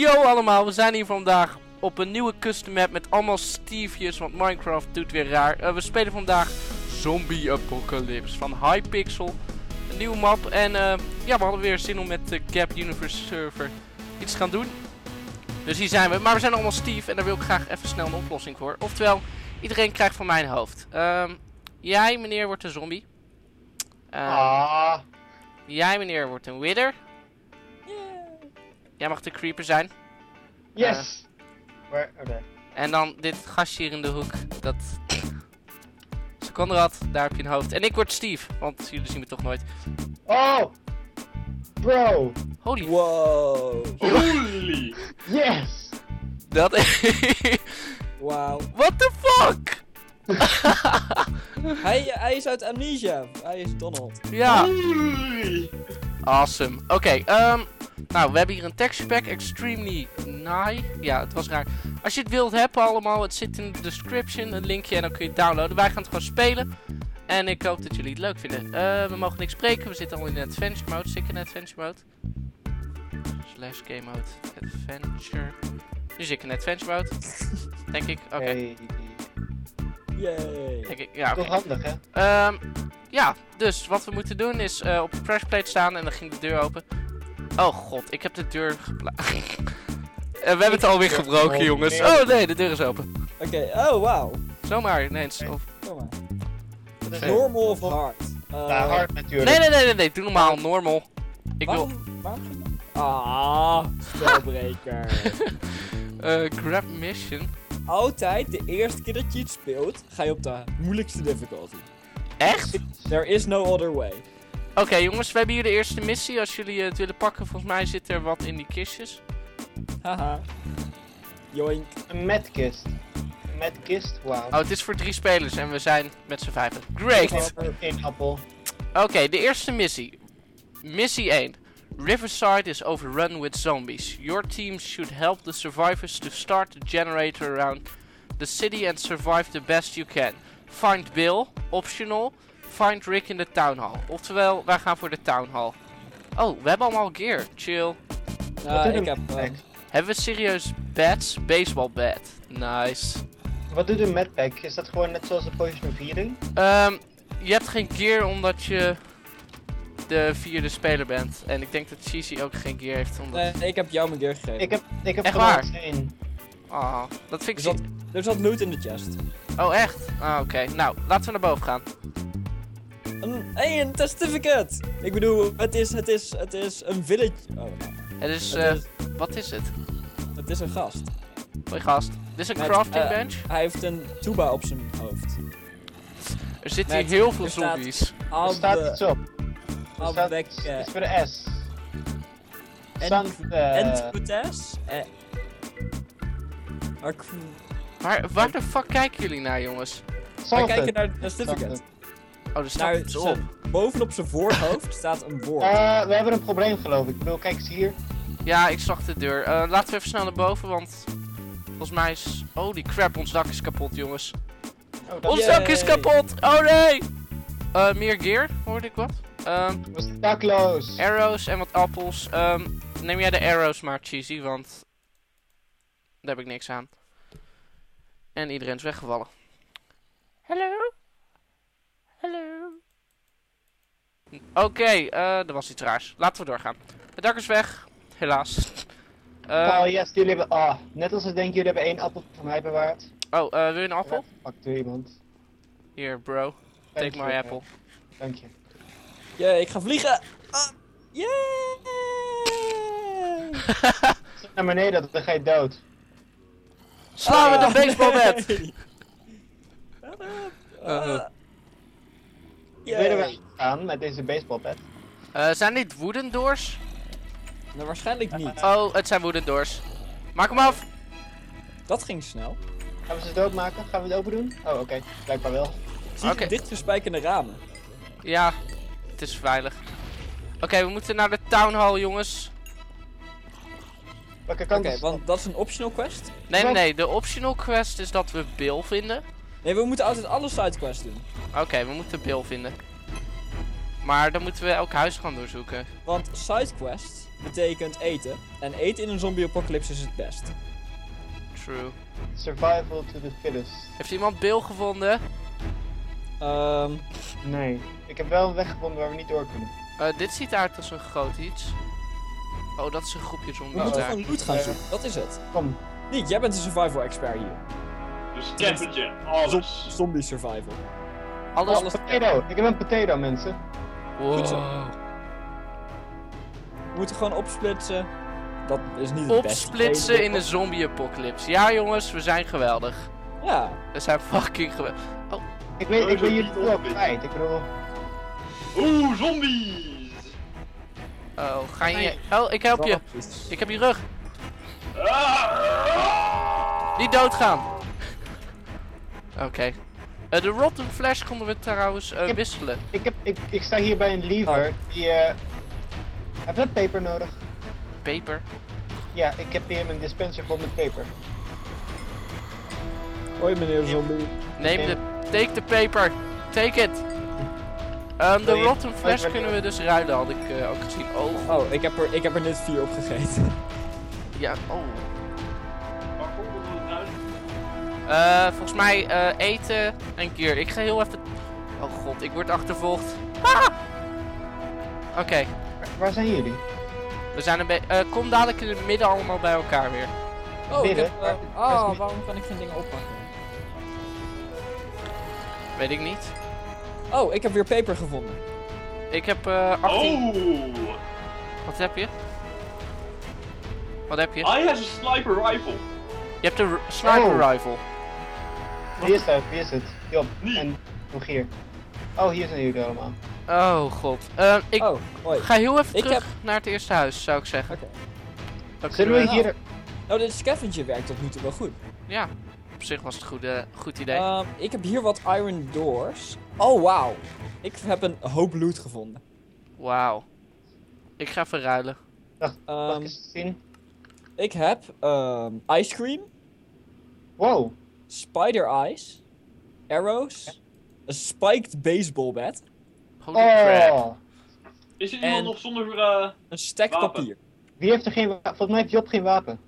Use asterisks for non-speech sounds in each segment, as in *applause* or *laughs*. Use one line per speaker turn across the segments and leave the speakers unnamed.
Yo allemaal, we zijn hier vandaag op een nieuwe custom map met allemaal Steve's, want Minecraft doet weer raar. Eh, we spelen vandaag Zombie Apocalypse van Hypixel, een nieuwe map. En eh, ja, we hadden weer zin om met de Gap Universe server iets te gaan doen. Dus hier zijn we, maar we zijn allemaal Steve en daar wil ik graag even snel een oplossing voor. Oftewel, iedereen krijgt van mijn hoofd. Ehm, jij meneer wordt een zombie. Ehm,
Ah,
Jij meneer wordt een wither. Jij mag de creeper zijn.
yes! Waar, oké.
En dan dit gastje hier in de hoek. Dat. Conrad, daar heb je een hoofd. En ik word Steve, want jullie zien me toch nooit.
Oh! Bro!
Holy
Wow.
Holy! Yes!
Dat. *laughs*
Wauw.
What the fuck? *laughs*
Hij, hij is uit Amnesia. Hij is Donald.
Ja,
Holy!
Awesome. Oké, ehm. nou, we hebben hier een texture pack. Extremely nigh. Ja, het was raar. Als je het wilt hebben allemaal, het zit in de description, een linkje en dan kun je het downloaden. Wij gaan het gewoon spelen. En ik hoop dat jullie het leuk vinden. Eh, we mogen niks spreken, we zitten al in de adventure mode. Zit ik in adventure mode? Slash game mode, adventure. Nu zit ik in adventure mode. Denk ik, oké.
Hey.
Yay.
Denk ik, ja, oké.
Toch handig, hè?
Ehm, ja, dus wat we moeten doen is eh, op de pressplate staan en dan ging de deur open. Oh god, ik heb de deur geplaatst. *laughs* we hebben het alweer gebroken, jongens. Oh nee, de deur is open.
Oké, oh wauw.
Zomaar ineens. Of...
Kom maar.
Dat is
Normal of hard? Uh,
Ja, hard natuurlijk.
Nee, nee, nee, nee, nee, doe normaal, normal. Ik wil
Waarom, waarom ging dat? Ah, spelbreker. *laughs*
eh, grab mission.
Altijd de eerste keer dat je het speelt, ga je op de moeilijkste difficulty.
Echt?
There is no other way.
Oké jongens, we hebben hier de eerste missie. Als jullie het willen pakken, volgens mij zit er wat in die kistjes.
Haha. Joink.
Een medkist. Een medkist? Wauw.
Oh, het is voor drie spelers en we zijn met z'n vijven. Great!
Eén appel.
Oké, de eerste missie. Missie 1. Riverside is overrun with zombies. Your team should help the survivors to start the generator around the city and survive the best you can. Find Bill, optional. Find Rick in de town hall. Oftewel, wij gaan voor de town hall. Oh, we hebben allemaal gear. Chill.
Nou, ik
een
heb... ehm,
Hebben we serieus bats? Baseball bat. Nice.
Wat doet een medpack? Is dat gewoon net zoals de Potion of Healing?
Ehm, je hebt geen gear omdat je de vierde speler bent. En ik denk dat Cheesy ook geen gear heeft. Omdat...
nee, ik heb jou mijn gear gegeven.
Ik heb, ik heb
Echt
gewoon
waar?
één.
Ah, dat vind
Er
ik
zat,
ziek.
er zat loot in de chest.
Oh, echt? Ah, oké. Nou, laten we naar boven gaan.
Een, hey, een certificate! Ik bedoel, het is, het is, het is een village... Oh, nou.
Het is,
Het
eh,
is,
wat is het?
het is een gast.
Hoi gast. Dit is een
Met,
crafting
eh,
bench.
Hij heeft een tuba op zijn hoofd.
Er zitten hier heel veel
er
zombies.
Er staat iets op. Er staat iets voor de S.
En-
Sant, eh,
Entpotes?
Waar, waar de fuck kijken jullie naar, jongens?
Wij
Salted.
kijken naar de certificate.
Oh, er staat iets op.
zijn- bovenop zijn voorhoofd staat een woord.
Eh, we hebben een probleem geloof ik. Ik bedoel, kijk eens hier.
Ja, ik zag de deur. Eh, laten we even snel naar boven, want... Volgens mij is... Oh, die crap, ons dak is kapot, jongens.
Oh, dat
Ons dak is kapot! Oh, nee! Eh, meer gear, hoorde ik wat. Ehm,
was dakloos.
arrows en wat appels. Ehm, neem jij de arrows maar, Cheesy, want... Daar heb ik niks aan. En iedereen is weggevallen. Hallo? Hallo? Oké, eh, er was iets raars. Laten we doorgaan. Het dak is weg, helaas. Eh,
oh yes, jullie hebben... Ah, net als ik denk, jullie hebben één appel van mij bewaard.
oh, eh, wil je een appel?
Pak door iemand.
Hier, bro. Take my apple.
Dank je.
Jee, ik ga vliegen! Ah, Yay! *laughs*
Zet naar beneden, dan ga je dood.
Slaan met
Ah.
een baseballbat!
Er
Yay.
wel gaan met deze baseballbat.
Eh, zijn dit wooden doors?
Nou, waarschijnlijk niet.
Oh, het zijn wooden doors. Maak hem af!
Dat ging snel.
Gaan we ze doodmaken? Gaan we het open doen? Oh, oké. Blijkbaar wel.
Zie
Oké.
je dichtgespijkerde ramen.
Ja, het is veilig. Oké, we moeten naar de town hall, jongens.
Welke
Oké,
is
want dat is een optional quest.
Nee, nee, nee. De optional quest is dat we Bill vinden.
Nee, we moeten altijd alle sidequests doen.
Oké, we moeten Bill vinden. Maar dan moeten we elk huis gaan doorzoeken.
Want sidequest betekent eten. En eten in een zombie-apocalypse is het best.
True.
Survival to the fittest.
Heeft iemand Bill gevonden?
Ehm,
Nee. Ik heb wel een weg gevonden waar we niet door kunnen.
Eh, dit ziet eruit als een groot iets. Oh, dat is een groepje
we
zombies
moeten
daar.
gewoon loot gaan zoeken. Dat is het.
Kom.
Niek, jij bent de survival expert hier.
Dus scavenger, alles.
Zombie survival.
Alles.
alles-
Potato. Ik heb een potato, mensen.
Goed zo.
Wow.
We moeten gewoon opsplitsen. Dat is niet het beste.
Opsplitsen in de zombie apocalypse. Ja jongens, we zijn geweldig.
Ja.
We zijn fucking geweldig.
Ik weet, ik ben jullie
niet
wel kwijt. Ik bedoel...
Oeh, zombies!
Oh, ga je... Oh, ik help je. Ik heb je rug. Niet doodgaan. *laughs* Oké. Eh, de Rotten Flash konden we trouwens eh,
heb-
wisselen.
Ik, heb, ik, ik sta hier bij een lever.
Oh.
Die, eh heb je peper nodig?
Paper.
Ja, ik heb hier een dispenser vol met peper.
Hoi meneer zombie.
Neem de... Take the paper. Take it. Ehm, de Rotten
je-
kunnen we dus ruilen, had ik eh, ook gezien. Oh,
Oh, ik heb er, ik heb er net vier opgegeten.
ja, oh. Eh, volgens mij eh, eten en gear. Ik ga heel even... Oh god, ik word achtervolgd. Ah! Oké,
Waar, waar zijn jullie?
we zijn een beetje... kom dadelijk in het midden allemaal bij elkaar weer.
Oh, ik
Midden?
heb,
midden?
waarom kan ik geen dingen oppakken?
Weet ik niet.
Oh, ik heb weer paper gevonden.
Ik heb eh 18...
Oh!
Wat heb je? Wat heb je?
I have a sniper rifle.
Je hebt een r- sniper
Oh.
rifle.
Wie is dat? Wie is het? Job.
Niet.
En nog hier. Oh, hier zijn jullie allemaal.
Oh god. Eh, ik
Oh, hoi.
ga heel even
Ik
terug
heb-
naar het eerste huis, zou ik zeggen.
Oké.
Dan
Zullen
kunnen
we
we-
hier...
Nou, dit scavenger werkt tot nu toe wel goed.
Ja, op zich was het een goede, goed idee.
Ehm, ik heb hier wat iron doors. Oh, wauw. Ik heb een hoop loot gevonden.
Wauw. Ik ga even ruilen.
Mag ik eens zien?
ik heb ehm, ice cream,
Wow.
spider eyes, arrows, een spiked baseball bat,
Holy crap.
Oh.
Is er iemand
En-
nog zonder... eh,
een stack
Wapen.
papier.
Wie heeft er geen wapen? Volgens mij heeft Job geen wapen.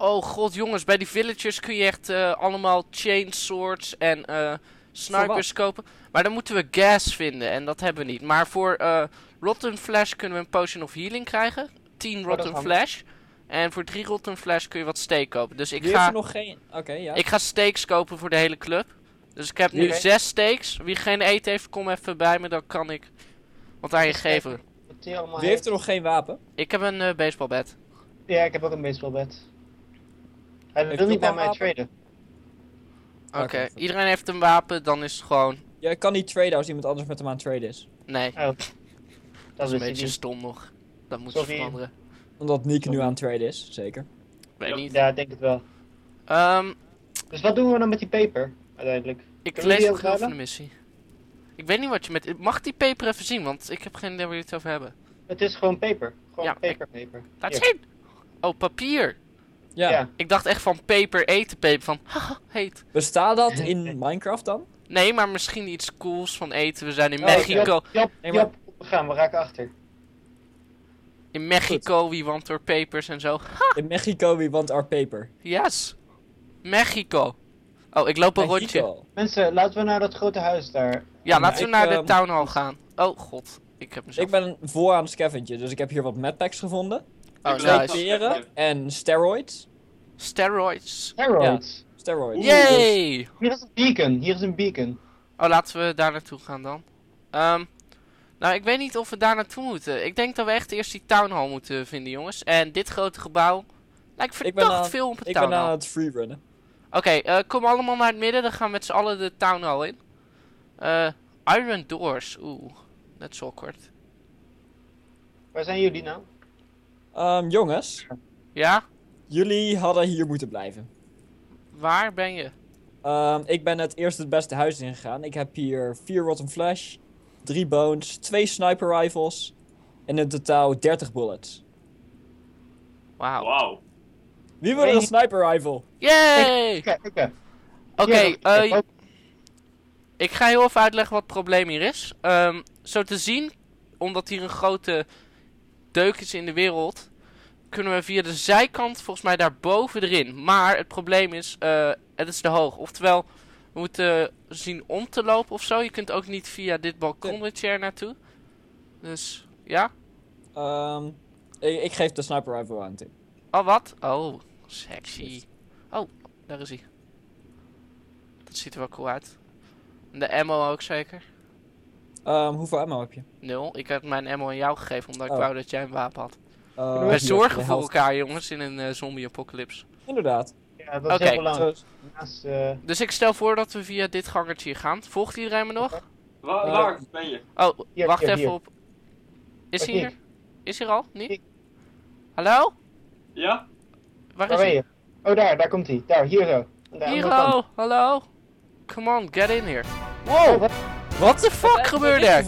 Oh god jongens, bij die villagers kun je echt eh, allemaal chainswords en eh, snipers kopen. Maar dan moeten we gas vinden en dat hebben we niet. Maar voor eh, Rotten Flash kunnen we een potion of healing krijgen. 10
dat
Rotten. Flash. En voor 3 Rotten Flash kun je wat steak kopen. Dus ik
Wie heeft
ga,
er nog geen? Oké, ja.
ik ga steaks kopen voor de hele club. Dus ik heb nu
Oké.
6 steaks. Wie geen eten heeft, kom even bij me, dan kan ik wat aan je geven.
Wie heeft er nog geen wapen?
Ik heb een eh baseballbat.
Ja, ik heb ook een baseballbat. Hij
Heeft
wil niet bij mij
wapen?
traden.
Oké, iedereen heeft een wapen, dan is het gewoon...
Je kan niet traden als iemand anders met hem aan het traden is.
Nee,
Oh. Dat,
dat is een
ik
beetje
niet.
stom nog. Dat moet ze
Sorry.
veranderen.
Omdat Nick nu aan het traden is, zeker.
Weet
Ja.
niet.
Ja, ik denk het wel.
Ehm,
Dus wat doen we dan met die paper, uiteindelijk?
ik
Kunnen we
lees nog heel van de missie. Ik weet niet wat je met... Mag ik die paper even zien? Want ik heb geen idee waar jullie het over hebben.
Het is gewoon paper. Gewoon
Ja,
paper, paper.
Laat zien! Oh, papier!
Ja.
Ja.
Ik dacht echt van paper eten paper. Van, *laughs* haha, heet.
Bestaat dat in Minecraft dan?
Nee, maar misschien iets cools van eten. We zijn in
Oh,
Mexico.
Job, Job,
Nee, maar-
we gaan, we raken achter.
In Mexico, wie want door papers en zo.
In Mexico, wie want our paper?
Yes! Mexico. Oh, ik loop een rondje.
Mexico.
Mensen, laten we naar dat grote huis daar.
Ja, laten we
Ik,
naar de
ehm,
town hall gaan. Oh, god. Ik heb mezelf...
Ik ben voor aan het scavengen, dus ik heb hier wat medpacks gevonden.
Oh,
Ik
nice.
en steroids.
Steroids.
Steroids.
Steroids.
Yay!
Hier is een beacon, hier is een beacon.
Oh, laten we daar naartoe gaan dan. Ehm, nou, ik weet niet of we daar naartoe moeten. Ik denk dat we echt eerst die town hall moeten vinden, jongens. En dit grote gebouw lijkt
Ik
verdacht
aan-
veel op een
Ik
town
ben aan
hall.
het freerunnen.
Oké, eh, kom allemaal naar het midden. Dan gaan we met z'n allen de town hall in. Eh, iron doors. Oeh, is awkward.
Waar zijn jullie nou?
Ehm, jongens,
Ja?
jullie hadden hier moeten blijven.
Waar ben je?
Ehm, ik ben het eerst het beste huis ingegaan. Ik heb hier vier rotten flash, drie bones, twee sniper rifles en in totaal 30 bullets.
Wauw.
Wauw.
Wie wil
Nee.
een sniper rifle?
Yay! Oké, eh, ik ga heel even uitleggen wat het probleem hier is. Ehm, zo te zien, omdat hier een grote deuk is in de wereld, kunnen we via de zijkant volgens mij daarboven erin. Maar het probleem is, eh, het is te hoog. Oftewel, we moeten zien om te lopen of zo. Je kunt ook niet via dit balkon de chair naartoe. Dus, ja.
Ehm, ik, ik geef de sniper rifle aan Tim.
Oh, wat? Oh, sexy. Oh, daar is hij. Dat ziet er wel cool uit. En de ammo ook zeker.
Ehm, hoeveel ammo heb je?
Nul. Ik heb mijn ammo aan jou gegeven omdat ik
Oh.
wou dat jij een wapen had.
Uh,
We
We
hier,
zorgen voor elkaar, jongens, in een eh, zombie-apocalypse.
Inderdaad.
Ja, dat is
Oké.
heel belangrijk. Eh,
Dus ik stel voor dat we via dit gangertje hier gaan. Volgt iedereen me nog?
Waar, waar ben je?
Oh,
Hier,
wacht
hier,
even
hier.
op. Is hij hier?
hier.
Is hij al? Niet?
Hier.
Hallo?
Ja?
Waar
waar
is
ben
hij?
je? Oh, daar, daar komt hij. Daar, hier zo. Aan de andere kant.
Hero, hallo? Come on, get in here.
Oh,
Wow,
wat?
What the fuck gebeurde er?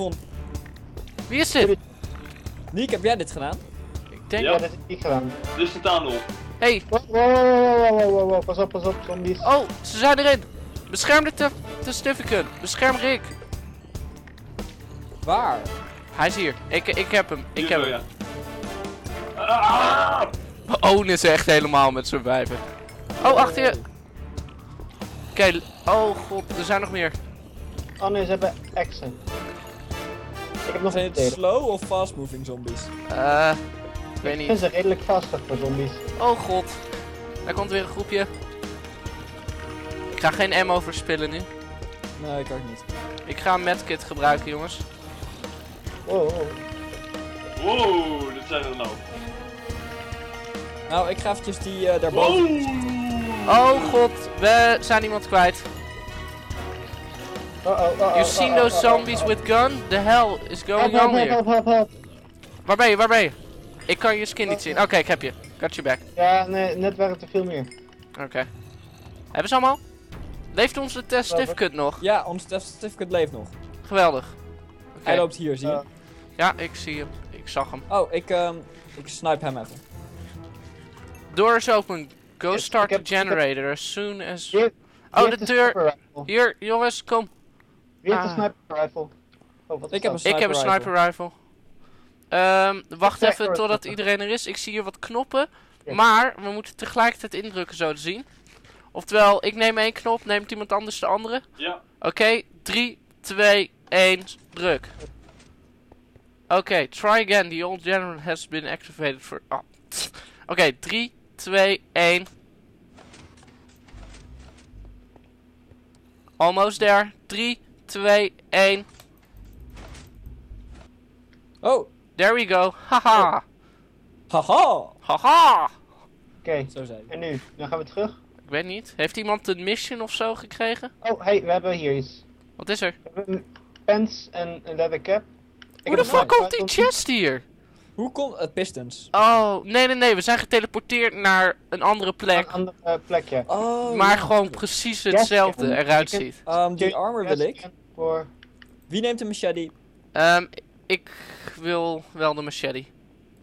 Wie is dit?
Niek, heb jij dit gedaan?
Ik denk...
Ja.
Ja, dat heb ik gedaan.
Dit is de tunnel.
Hey,
Wow, wow, wow, wow, wow, wow, wow, pas op, pas op, zombies.
oh, ze zijn erin. Bescherm de, te de Stuffican. Bescherm Rick.
Waar?
Hij is hier. Ik, ik heb hem. Ik
Hier
heb
zo,
hem.
ja. Ah!
Owen is echt helemaal met wijven. Oh, achter je. Oké, oh god, er zijn nog meer.
Oh nee, ze hebben exen. Ik heb nog
Zijn het slow of fast moving zombies?
Eh, ik weet
Ik vind
niet.
ze redelijk vastig voor zombies.
Oh god. Daar komt weer een groepje. Ik ga geen ammo verspillen nu.
Nee, ik ook niet.
Ik ga een medkit gebruiken, jongens.
Wow, wow.
Wow, dit zijn er nou.
Nou, ik ga eventjes die eh daarboven.
Wow!
Oh god, we zijn iemand kwijt.
Oh, oh, oh, oh,
You've seen those zombies with gun? The hell is going
help,
on
help,
here?
help, help, help.
Waar ben je, waar ben je? Ik kan je skin niet zien. Oké, ik heb je. Got your back.
Ja, nee, net waren er veel meer.
Oké. Hebben ze allemaal? Leeft onze test certificate nog?
Ja, ons test certificate leeft nog.
Geweldig.
Hij loopt hier, zie je?
Ja, ik zie hem. Ik zag hem.
Oh, ik, ehm ik snipe hem even.
Door is open. Go
Yes,
start
heb-
the generator as soon as... Oh, de deur. Hier, jongens, kom.
Wie heeft een
Ah.
sniper rifle? Oh, wat
Ik heb een
Ik heb een sniper rifle. Ehm, wacht
Sniper
even totdat iedereen er is. Ik zie hier wat knoppen. Maar we moeten tegelijkertijd indrukken, zo te zien. Oftewel, ik neem één knop, neemt iemand anders de andere.
Ja.
Oké, 3, 2, 1, druk. Oké, try again. The old general has been activated for... Oh. Oké, 3, 2, 1. Almost there. 3, 2, 1.
Oh,
There we go. Haha.
haha!
Haha.
Oké,
Zo zei hij.
en nu? Dan gaan we terug.
Ik weet niet. Heeft iemand een mission of zo gekregen?
Oh, hey, we hebben hier iets.
Wat is er?
We hebben een pants en een leather cap. Ik
Hoe
heb
de
een
fuck komt die chest hier?
Hoe komt het Pistons?
Oh, nee, nee, nee. We zijn geteleporteerd naar een andere plek.
Een andere eh, plekje.
Oh,
Maar
ja.
gewoon precies hetzelfde eruit ziet.
Ehm, die armor wil ik.
Voor...
Wie neemt een machete?
Ehm, ik wil wel de machete.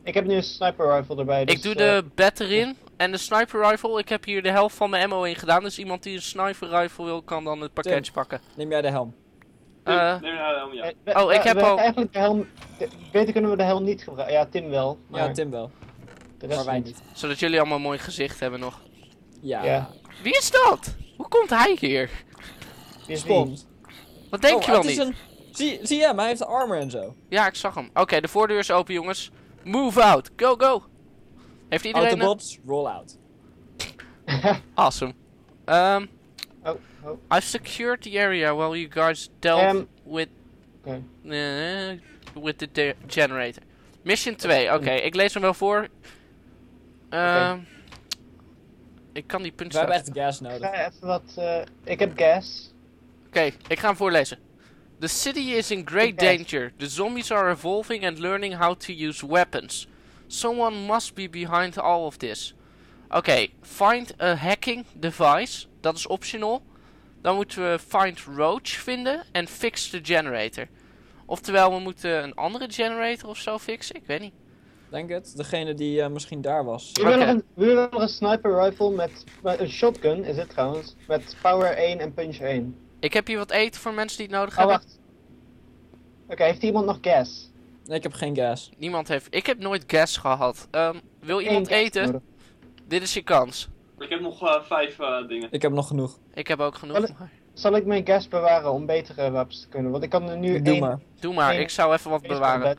Ik heb nu een sniper rifle erbij. Dus,
ik doe
eh,
de bat erin en de sniper rifle. Ik heb hier de helft van mijn ammo in gedaan. Dus iemand die een sniper rifle wil, kan dan het pakketje pakken.
Neem jij de helm?
Neem,
Eh,
neem nou helm, ja.
eh, we-
Oh, ik
we-
heb
we
al-
Eigenlijk de helm... de- Beter kunnen we de helm niet gebruiken. Ja, Tim wel. Maar
Ja, Tim wel.
de rest
Maar wij
niet.
zodat jullie allemaal een mooi gezicht hebben nog.
Ja.
Ja.
Wie is dat? Hoe komt hij hier?
Wie is?
Spons.
Dat denk
oh,
je wel
het is
niet.
Een... Zie, zie je hem, hij heeft armor en zo.
Ja, ik zag hem. Oké, de voordeur is open, jongens. Move out. Go, go. Heeft iedereen een...
Autobots, roll out. *laughs*
Awesome. Um,
oh, oh.
I've secured the area while you guys delve
Ehm,
with
Oké.
uh, with the de- generator. Mission 2. Oké, ik lees hem wel voor. Ehm, Ik kan die
We
punt
hebben echt gas
Ik
nodig.
ga even wat... eh, ik heb gas.
Oké, ik ga hem voorlezen. The city is in great danger. The zombies are evolving and learning how to use weapons. Someone must be behind all of this. Oké, find a hacking device. Dat is optional. Dan moeten we find Roach vinden en fix the generator. Oftewel, we moeten een andere generator of zo fixen. Ik weet niet.
Denk het. Degene die eh, misschien daar was.
We willen nog een, we willen nog een sniper rifle met, met een shotgun, is het trouwens. Met power 1 en punch 1.
Ik heb hier wat eten voor mensen die het nodig
Oh,
hebben.
wacht. Oké, heeft iemand nog gas?
Nee, ik heb geen gas.
Niemand heeft... Ik heb nooit gas gehad. Ehm, wil iemand eten?
nodig.
Dit is je kans.
Ik heb nog eh, vijf eh, dingen.
Ik heb nog genoeg.
Ik heb ook genoeg. Maar-
Zal ik mijn gas bewaren om betere wapens te kunnen? Want ik kan er nu
Doe
één
maar.
Doe maar, ik zou even wat bewaren.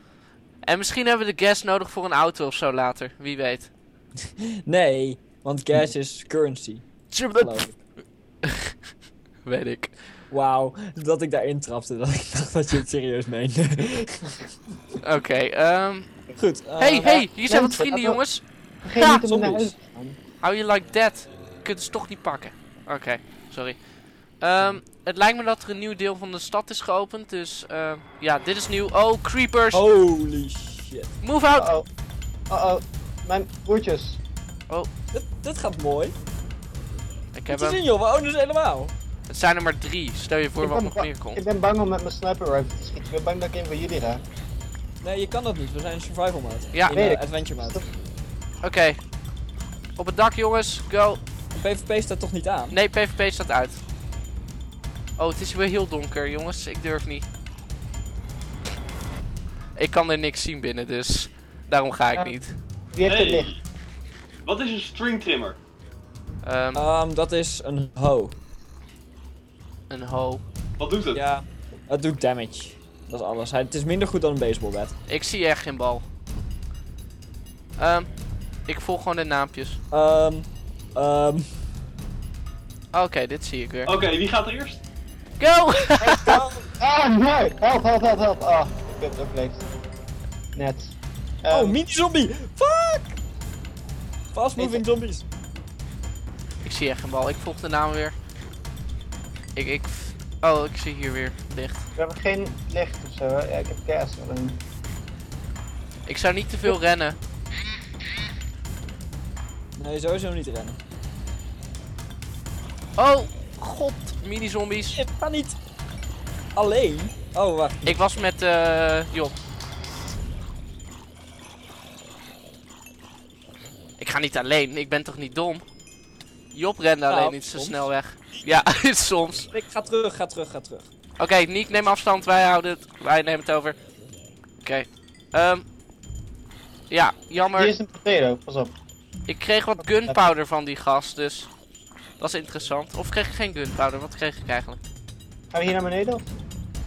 En misschien hebben we de gas nodig voor een auto of zo later. Wie weet. *laughs*
Nee, want gas is currency. Geloof ik.
Weet ik.
Wauw, dat ik daarin trapte, dat ik dacht dat je het serieus meende.
Oké, ehm...
Goed. eh,
hey, hey, hier zijn wat vrienden, jongens.
Vergeet
Ja,
niet om naar
zombies.
How you like that? Je kunt ze toch niet pakken. Oké, sorry. Ehm, het lijkt me dat er een nieuw deel van de stad is geopend, dus ehm, ja, dit is nieuw. Oh, creepers!
Holy shit.
Move out!
Uh-oh. Uh-oh. Mijn broertjes.
Dit, dit gaat mooi.
Ik
Heb
hem.
zien joh, we ownen ze helemaal.
Het zijn er maar drie. Stel je voor
Ik
wat nog meer komt.
Ik ben bang om met mijn sniper rifle te schieten. Ik ben bang dat ik een van jullie raak.
Nee, je kan dat niet. We zijn in survival mode.
Ja.
in
Weet
eh, adventure mode.
Oké. Op het dak, jongens. Go.
PvP staat toch niet aan?
Nee, PvP staat uit. Oh, het is weer heel donker, jongens. Ik durf niet. Ik kan er niks zien binnen, dus daarom ga ik
Ja.
niet.
Wie heeft het licht?
Wat is een string trimmer?
Ehm,
Ehm, dat is een hoe.
Een ho.
Wat doet het?
Ja, het doet damage. Dat is alles. Hij, het is minder goed dan een baseballbat.
Ik zie echt geen bal. Ehm, ik volg gewoon de naampjes.
Ehm, ehm,
Oké, dit zie ik weer.
Oké, wie gaat er eerst?
Go! *laughs* *laughs*
Ah, nee! Help, help, help, help. Ah, ik heb het overleefd. Net.
oh, mini-zombie! Fuck! Fast moving zombies.
ik zie echt geen bal. Ik volg de naam weer. Ik, ik... Oh, ik zie hier weer licht.
we hebben geen licht of zo. hè? Ja, ik heb alleen.
Ik zou niet te veel rennen.
Nee, sowieso niet rennen.
Oh, god. Mini-zombies.
Ik ga niet. Alleen? Oh, wacht.
Ik was met eh Job. Ik ga niet alleen, ik ben toch niet dom? Job rende
Nou,
alleen niet zo
soms.
snel weg. Ja, *laughs* soms.
Ik ga terug, ga terug, ga terug.
Oké, Niek, neem afstand, wij houden het. Wij nemen het over. Oké. Ehm. ja, jammer.
Hier is een potato, pas op.
Ik kreeg wat gunpowder van die gast, dus... Dat is interessant. Of kreeg ik geen gunpowder? Wat kreeg ik eigenlijk?
Gaan we hier naar beneden? Of?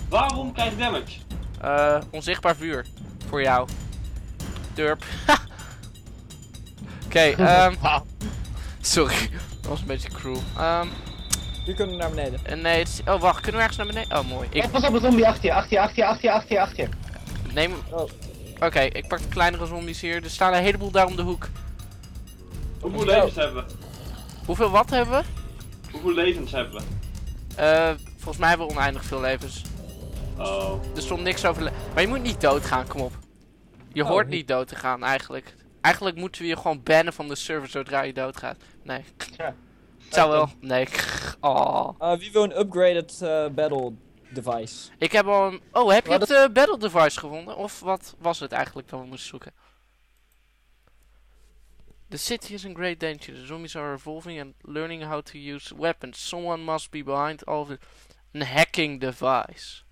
Waarom krijg je damage?
Eh, onzichtbaar vuur. Voor jou. Durp. *laughs* Oké, *laughs* ehm... Sorry, dat was een beetje cruel. Ehm,
Hier kunnen we naar beneden.
en nee, het is- oh wacht, kunnen we ergens naar beneden? Oh mooi. Ik
Oh, pas op, een zombie achter je, achter je, achter je, achter je, achter je, achter je.
neem...
Oh.
Oké, ik pak de kleinere zombies hier. Er staan een heleboel daar om de hoek.
Hoeveel levens hebben we?
Hoeveel wat hebben we?
Hoeveel levens hebben we?
Eh, volgens mij hebben we oneindig veel levens.
Oh.
Er stond niks over... Maar je moet niet doodgaan, kom op. Je
Oh,
hoort
niet.
niet dood te gaan, eigenlijk. Eigenlijk moeten we je gewoon bannen van de server zodra je doodgaat. Nee.
Ja.
Het zou wel... Nee. Oh.
Eh, wie wil een upgraded eh, battle device?
Ik heb al een... Oh, heb je
Maar
het eh, battle device gevonden? Of wat was het eigenlijk dat we moesten zoeken? The city is in great danger. The zombies are evolving and learning how to use weapons. Someone must be behind all the... Een hacking device.